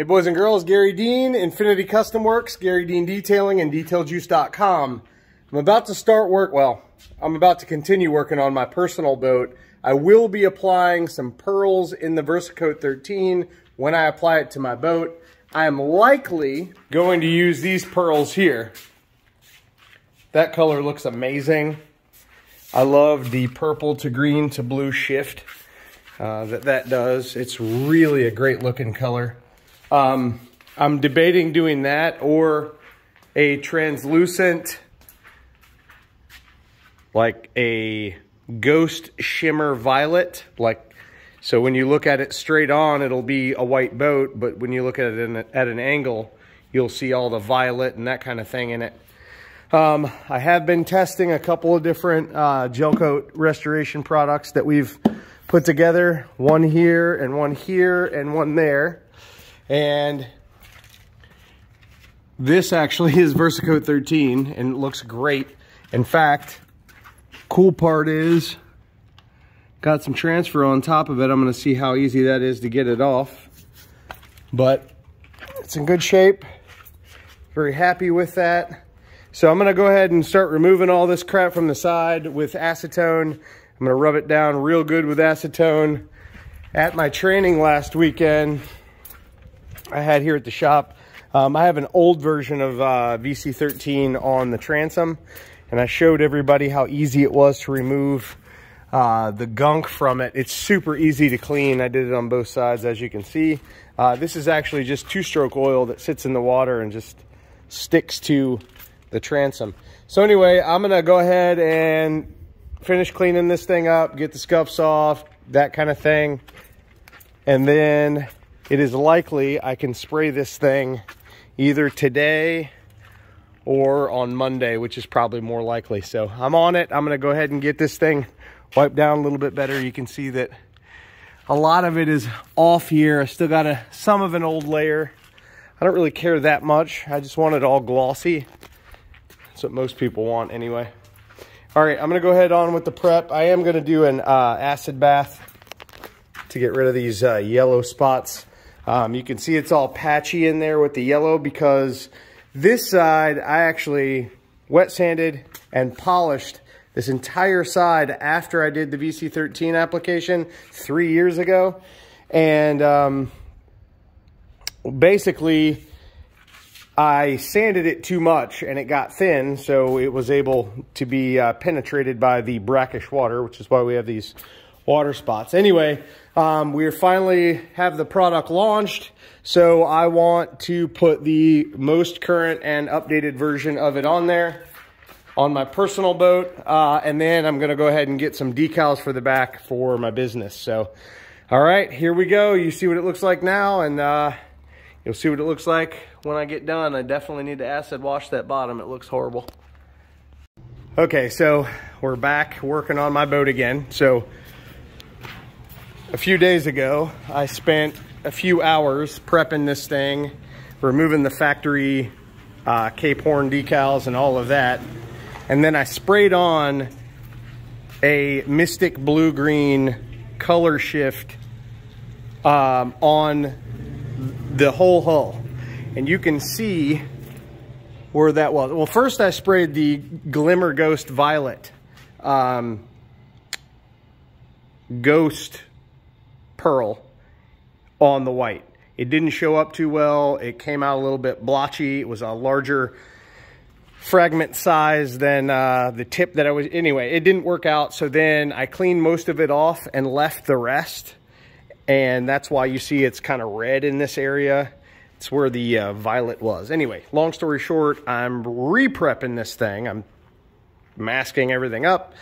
Hey boys and girls, Garry Dean, Infinity Custom Works, Garry Dean Detailing, and DetailJuice.com. I'm about to start work, well, I'm about to continue working on my personal boat. I will be applying some pearls in the VersaCoat 13 when I apply it to my boat. I am likely going to use these pearls here. That color looks amazing. I love the purple to green to blue shift uh, that that does. It's really a great looking color. Um, I'm debating doing that or a translucent, like a ghost shimmer violet. Like, so when you look at it straight on, it'll be a white boat, but when you look at it in, at an angle, you'll see all the violet and that kind of thing in it. Um, I have been testing a couple of different uh, gel coat restoration products that we've put together. One here and one here and one there. And this actually is VersaCoat 13 and it looks great. In fact, cool part is got some transfer on top of it. I'm gonna see how easy that is to get it off. But it's in good shape. Very happy with that. So I'm gonna go ahead and start removing all this crap from the side with acetone. I'm gonna rub it down real good with acetone. At my training last weekend, I had here at the shop. Um, I have an old version of uh, VC13 on the transom, and I showed everybody how easy it was to remove uh, the gunk from it. It's super easy to clean. I did it on both sides, as you can see. Uh, this is actually just two-stroke oil that sits in the water and just sticks to the transom. So anyway, I'm gonna go ahead and finish cleaning this thing up, get the scuffs off, that kind of thing. And then it is likely I can spray this thing either today or on Monday, which is probably more likely. So I'm on it. I'm going to go ahead and get this thing wiped down a little bit better. You can see that a lot of it is off here. I still got a some of an old layer. I don't really care that much. I just want it all glossy. That's what most people want anyway. All right, I'm gonna go ahead on with the prep. I am gonna do an uh, acid bath to get rid of these uh, yellow spots. Um, you can see it's all patchy in there with the yellow because this side I actually wet sanded and polished this entire side after I did the VC13 application three years ago. And um, basically, I sanded it too much and it got thin, so it was able to be uh, penetrated by the brackish water, which is why we have these water spots. Anyway, um, we finally have the product launched, so I want to put the most current and updated version of it on there on my personal boat, uh, and then I'm gonna go ahead and get some decals for the back for my business. So, all right, here we go. You see what it looks like now, and uh, you'll see what it looks like when I get done. I definitely need to acid wash that bottom. It looks horrible. Okay, so we're back working on my boat again. So a few days ago, I spent a few hours prepping this thing, removing the factory uh, Cape Horn decals and all of that. And then I sprayed on a Mystic Blue Green color shift um, on the whole hull. And you can see where that was. Well, first I sprayed the Glimmer Ghost Violet um, Ghost pearl on the white. It didn't show up too well. It came out a little bit blotchy. It was a larger fragment size than uh, the tip that I was, anyway, it didn't work out. So then I cleaned most of it off and left the rest. And that's why you see it's kind of red in this area. It's where the uh, violet was. Anyway, long story short, I'm re-prepping this thing. I'm masking everything up.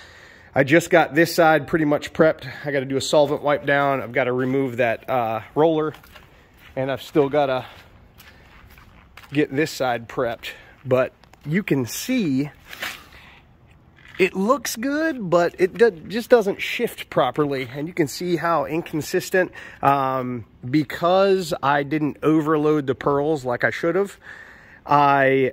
I just got this side pretty much prepped. I got to do a solvent wipe down. I've got to remove that uh, roller and I've still got to get this side prepped. But you can see it looks good, but it do just doesn't shift properly. And you can see how inconsistent, um, because I didn't overload the pearls like I should have, I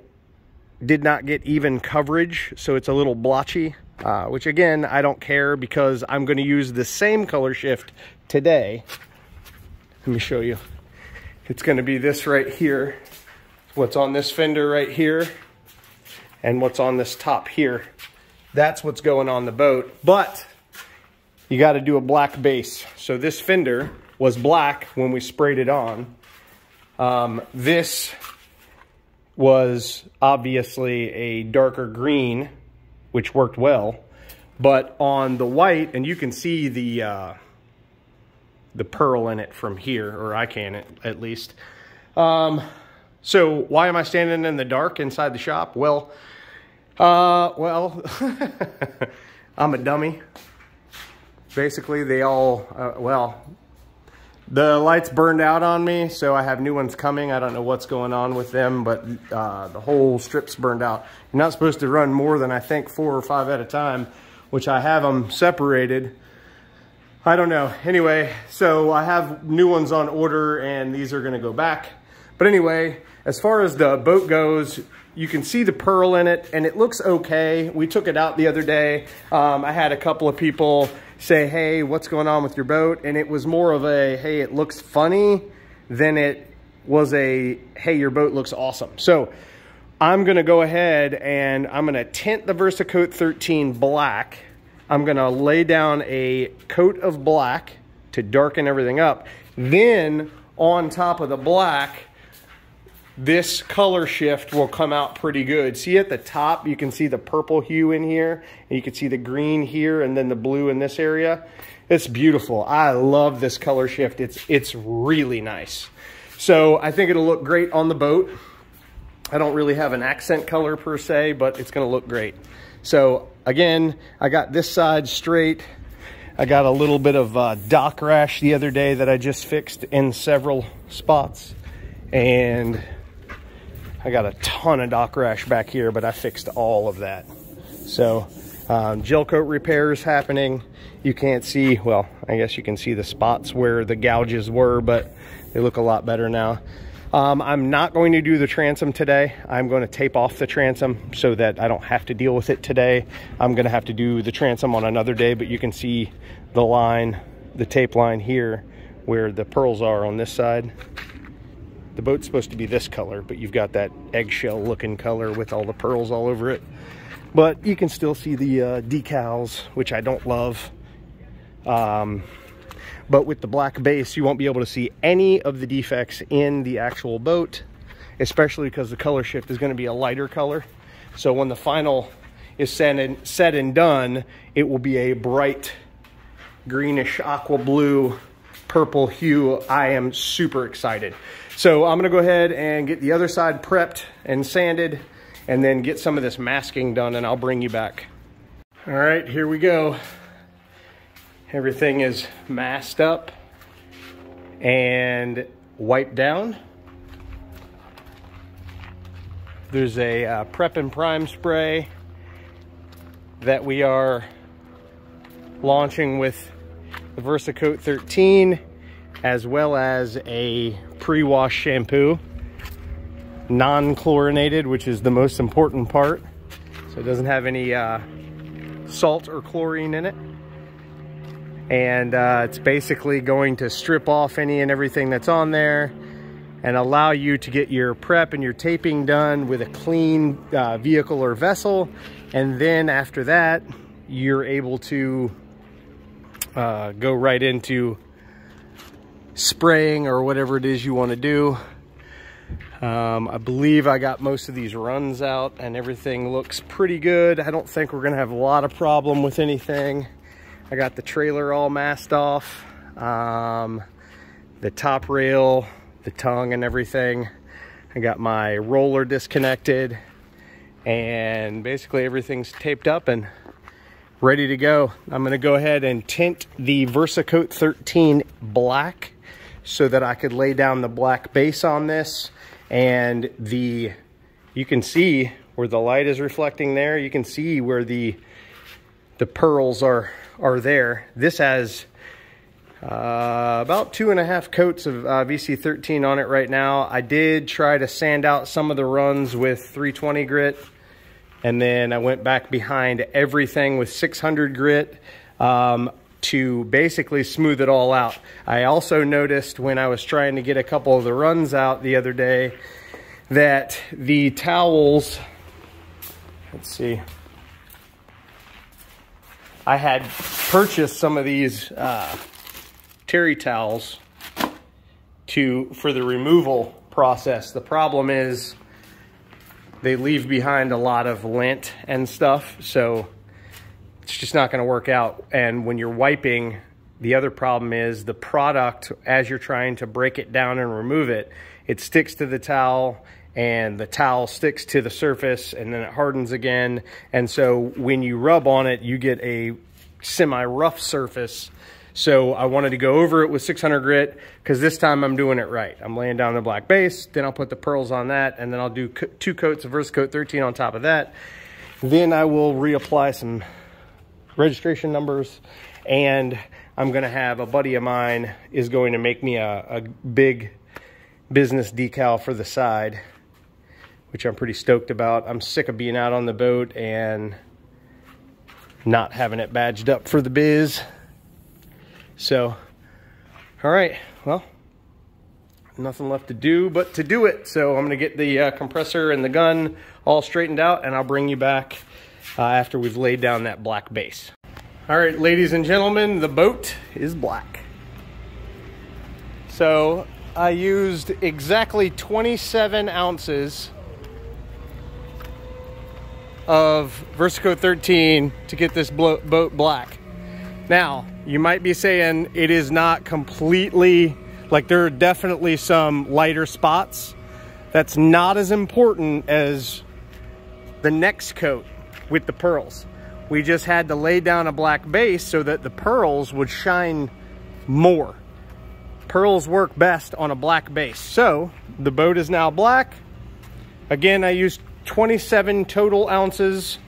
did not get even coverage, so it's a little blotchy uh, which again, I don't care because I'm going to use the same color shift today. Let me show you. it's gonna be this right here. What's on this fender right here and what's on this top here. That's what's going on the boat. But you gotta do a black base. So this fender was black when we sprayed it on. Um, this was obviously a darker green, which worked well. But on the white, and you can see the uh, the pearl in it from here, or I can at, at least. Um, so why am I standing in the dark inside the shop? Well, uh, well, I'm a dummy. Basically, they all, uh, well, the lights burned out on me, so I have new ones coming. I don't know what's going on with them, but uh, the whole strip's burned out. You're not supposed to run more than, I think, four or five at a time, which I have them separated. I don't know. Anyway, so I have new ones on order, and these are going to go back. But anyway, as far as the boat goes, you can see the pearl in it, and it looks okay. We took it out the other day. Um, I had a couple of people say, hey, what's going on with your boat? And it was more of a, hey, it looks funny than it was a, hey, your boat looks awesome. So I'm gonna go ahead and I'm gonna tint the VersaCoat 13 black. I'm gonna lay down a coat of black to darken everything up. Then on top of the black, this color shift will come out pretty good. See at the top, you can see the purple hue in here, and you can see the green here, and then the blue in this area. It's beautiful. I love this color shift. It's, it's really nice. So I think it'll look great on the boat. I don't really have an accent color per se, but it's gonna look great. So again, I got this side straight. I got a little bit of uh, dock rash the other day that I just fixed in several spots. And I got a ton of dock rash back here, but I fixed all of that. So um, gel coat repairs happening. You can't see, well, I guess you can see the spots where the gouges were, but they look a lot better now. Um, I'm not going to do the transom today. I'm going to tape off the transom so that I don't have to deal with it today. I'm going to have to do the transom on another day, but you can see the line, the tape line here where the pearls are on this side. The boat's supposed to be this color, but you've got that eggshell looking color with all the pearls all over it. But you can still see the uh, decals, which I don't love. Um, but with the black base, you won't be able to see any of the defects in the actual boat, especially because the color shift is going to be a lighter color. So when the final is said and, said and done, it will be a bright greenish aqua blue purple hue. I am super excited. So I'm gonna go ahead and get the other side prepped and sanded and then get some of this masking done and I'll bring you back. All right, here we go. Everything is masked up and wiped down. There's a uh, prep and prime spray that we are launching with the VersaCoat 13 as well as a pre-wash shampoo, non-chlorinated, which is the most important part. So it doesn't have any uh, salt or chlorine in it. And uh, it's basically going to strip off any and everything that's on there and allow you to get your prep and your taping done with a clean uh, vehicle or vessel. And then after that, you're able to uh, go right into spraying or whatever it is you want to do. Um, I believe I got most of these runs out and everything looks pretty good. I don't think we're gonna have a lot of problem with anything. I got the trailer all masked off, um, the top rail, the tongue and everything. I got my roller disconnected and basically everything's taped up and ready to go. I'm gonna go ahead and tint the VersaCoat 13 black so that I could lay down the black base on this. And the you can see where the light is reflecting there. You can see where the the pearls are are there. This has uh, about two and a half coats of uh, VC13 on it right now. I did try to sand out some of the runs with 320 grit and then I went back behind everything with 600 grit. Um, to basically smooth it all out. I also noticed when I was trying to get a couple of the runs out the other day that the towels, let's see, I had purchased some of these uh, terry towels to for the removal process. The problem is they leave behind a lot of lint and stuff, so it's just not going to work out. And when you're wiping, the other problem is the product, as you're trying to break it down and remove it, it sticks to the towel and the towel sticks to the surface and then it hardens again. And so when you rub on it, you get a semi-rough surface. So I wanted to go over it with 600 grit because this time I'm doing it right. I'm laying down the black base, then I'll put the pearls on that, and then I'll do two coats of VersaCoat 13 on top of that. Then I will reapply some registration numbers and I'm gonna have a buddy of mine is going to make me a, a big business decal for the side which I'm pretty stoked about. I'm sick of being out on the boat and not having it badged up for the biz. So, all right, well, nothing left to do but to do it. So I'm gonna get the uh, compressor and the gun all straightened out and I'll bring you back uh, after we've laid down that black base. All right, ladies and gentlemen, the boat is black. So I used exactly 27 ounces of VersaCoat 13 to get this boat black. Now, you might be saying it is not completely, like there are definitely some lighter spots. That's not as important as the next coat with the pearls. We just had to lay down a black base so that the pearls would shine more. Pearls work best on a black base. So the boat is now black. Again, I used 27 total ounces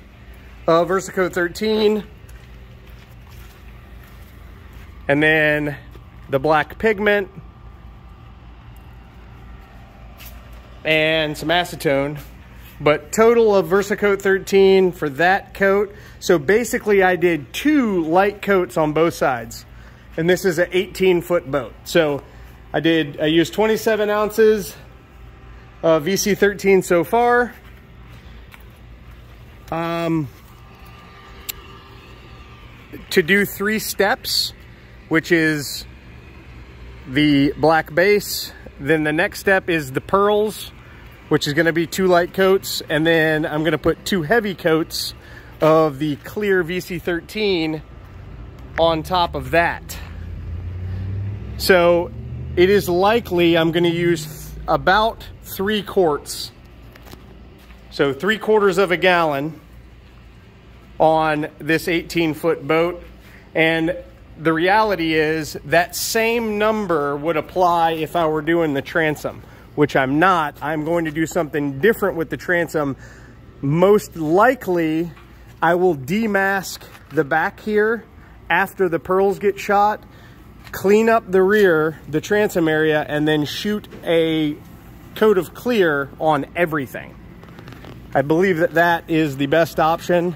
of VersaCoat 13. And then the black pigment and some acetone. But total of VersaCoat 13 for that coat. So basically I did two light coats on both sides. And this is an 18 foot boat. So I did, I used 27 ounces of VC13 so far. Um, to do three steps, which is the black base. Then the next step is the pearls, which is gonna be two light coats. And then I'm gonna put two heavy coats of the clear VC13 on top of that. So it is likely I'm gonna use about three quarts so three quarters of a gallon on this 18 foot boat. And the reality is that same number would apply if I were doing the transom, which I'm not. I'm going to do something different with the transom. Most likely, I will demask the back here after the pearls get shot, clean up the rear, the transom area, and then shoot a coat of clear on everything. I believe that that is the best option.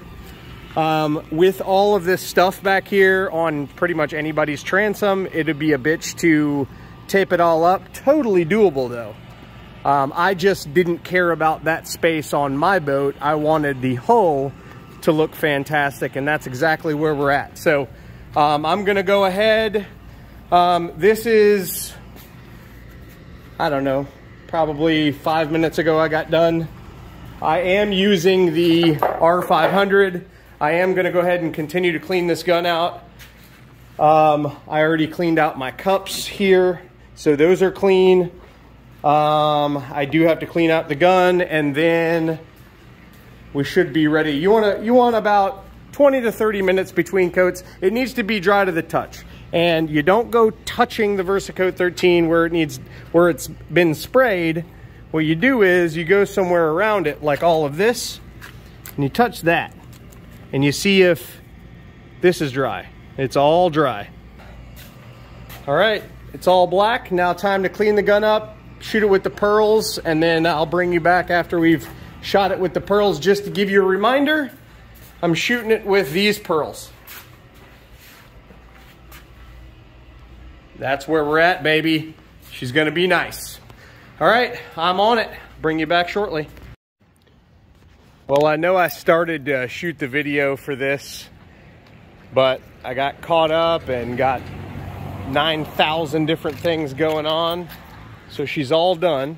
Um, with all of this stuff back here on pretty much anybody's transom, it'd be a bitch to tape it all up. Totally doable though. Um, I just didn't care about that space on my boat. I wanted the hull to look fantastic and that's exactly where we're at. So um, I'm gonna go ahead. Um, this is, I don't know, probably five minutes ago I got done. I am using the R500. I am gonna go ahead and continue to clean this gun out. Um, I already cleaned out my cups here, so those are clean. Um, I do have to clean out the gun and then we should be ready. You want to you want about 20 to 30 minutes between coats. It needs to be dry to the touch. And you don't go touching the VersaCoat 13 where it needs where it's been sprayed what you do is you go somewhere around it like all of this and you touch that and you see if this is dry. It's all dry. All right, it's all black. Now time to clean the gun up, shoot it with the pearls, and then I'll bring you back after we've shot it with the pearls. Just to give you a reminder, I'm shooting it with these pearls. that's where we're at, baby. She's gonna be nice. All right, I'm on it. Bring you back shortly. Well, I know I started to shoot the video for this, but I got caught up and got 9,000 different things going on. So she's all done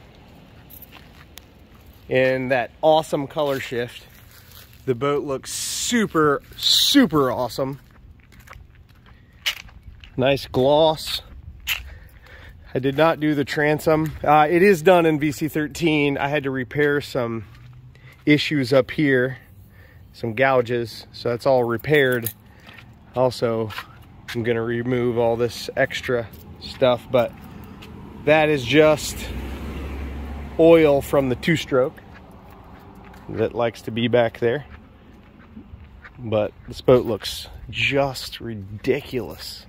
in that awesome color shift. The boat looks super, super awesome. Nice gloss. I did not do the transom. Uh, it is done in VC13. I had to repair some issues up here, some gouges, so that's all repaired. Also, I'm gonna remove all this extra stuff, but that is just oil from the two-stroke that likes to be back there. But this boat looks just ridiculous.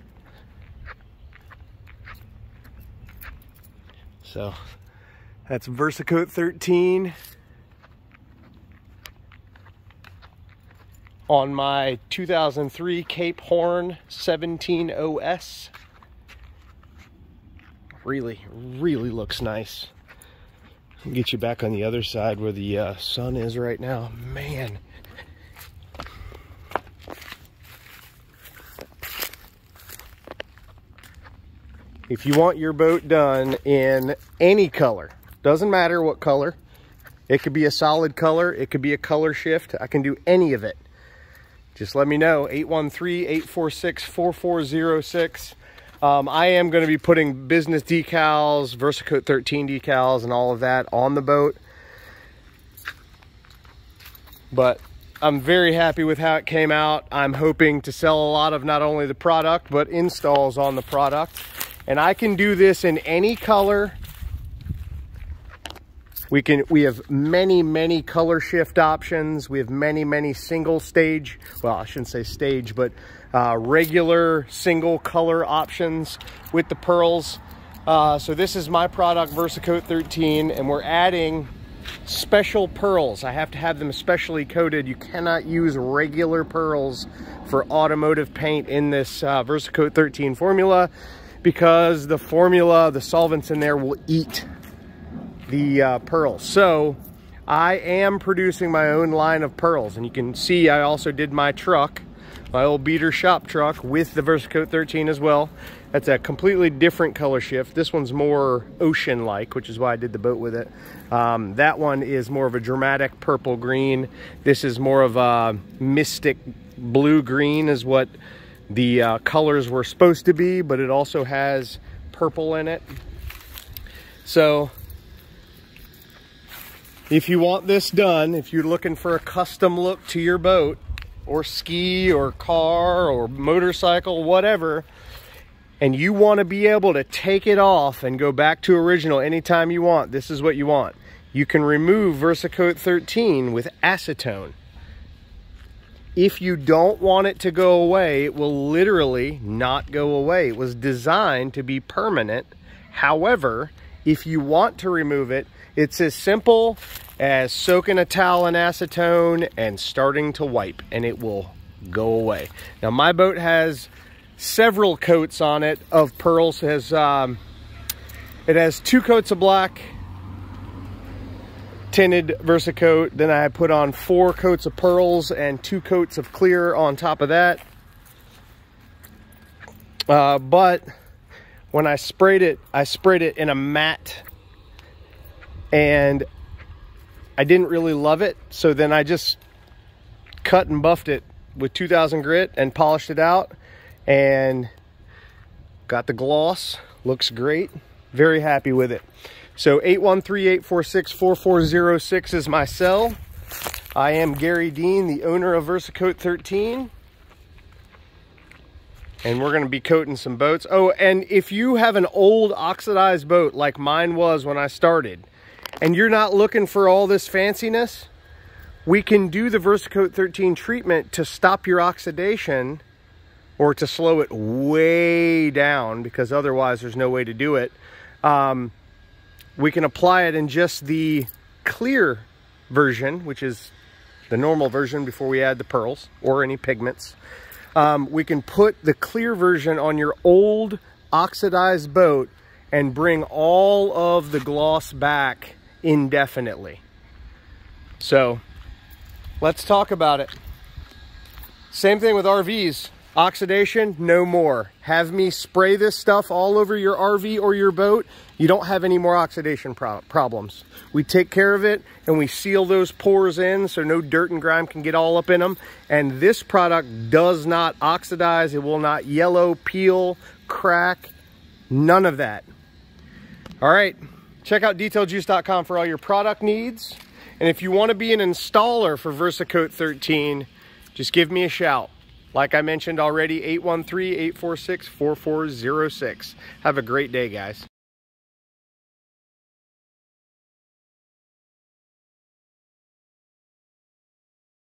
So that's Versacoat 13 on my 2003 Cape Horn 17 OS. Really, really looks nice. Get you back on the other side where the uh, sun is right now. Man. If you want your boat done in any color, doesn't matter what color, it could be a solid color, it could be a color shift, I can do any of it. Just let me know, 813-846-4406. Um, I am going to be putting business decals, Versacoat 13 decals, and all of that on the boat. But I'm very happy with how it came out. I'm hoping to sell a lot of not only the product, but installs on the product. And I can do this in any color. We can we have many, many color shift options. We have many, many single stage, well, I shouldn't say stage, but uh, regular single color options with the pearls. Uh, so this is my product, Versacoat 13, and we're adding special pearls. I have to have them specially coated. You cannot use regular pearls for automotive paint in this uh, Versacoat 13 formula because the formula, the solvents in there will eat the uh, pearls. So I am producing my own line of pearls and you can see I also did my truck, my old beater shop truck with the Versacoat 13 as well. That's a completely different color shift. This one's more ocean-like, which is why I did the boat with it. Um, that one is more of a dramatic purple green. This is more of a mystic blue green is what the uh, colors were supposed to be, but it also has purple in it. So if you want this done, if you're looking for a custom look to your boat or ski or car or motorcycle, whatever, and you want to be able to take it off and go back to original anytime you want, this is what you want. You can remove Versacoat 13 with acetone. If you don't want it to go away, it will literally not go away. It was designed to be permanent. However, if you want to remove it, it's as simple as soaking a towel in acetone and starting to wipe and it will go away. Now my boat has several coats on it of pearls. It has, um, it has two coats of black tinted Versacoat. Then I put on four coats of pearls and two coats of clear on top of that. Uh, but when I sprayed it, I sprayed it in a matte and I didn't really love it. So then I just cut and buffed it with 2000 grit and polished it out and got the gloss. Looks great. Very happy with it. So 813-846-4406 is my cell. I am Garry Dean, the owner of Versacoat 13. And we're gonna be coating some boats. Oh, and if you have an old oxidized boat like mine was when I started, and you're not looking for all this fanciness, we can do the Versacoat 13 treatment to stop your oxidation or to slow it way down because otherwise there's no way to do it. Um, we can apply it in just the clear version, which is the normal version before we add the pearls or any pigments. Um, we can put the clear version on your old oxidized boat and bring all of the gloss back indefinitely. So let's talk about it. Same thing with RVs. Oxidation, no more. Have me spray this stuff all over your RV or your boat. You don't have any more oxidation pro problems. We take care of it and we seal those pores in so no dirt and grime can get all up in them. And this product does not oxidize. It will not yellow, peel, crack, none of that. All right, check out detailjuice.com for all your product needs. And if you want to be an installer for VersaCoat 13, just give me a shout. Like I mentioned already, 813-846-4406. Have a great day, guys.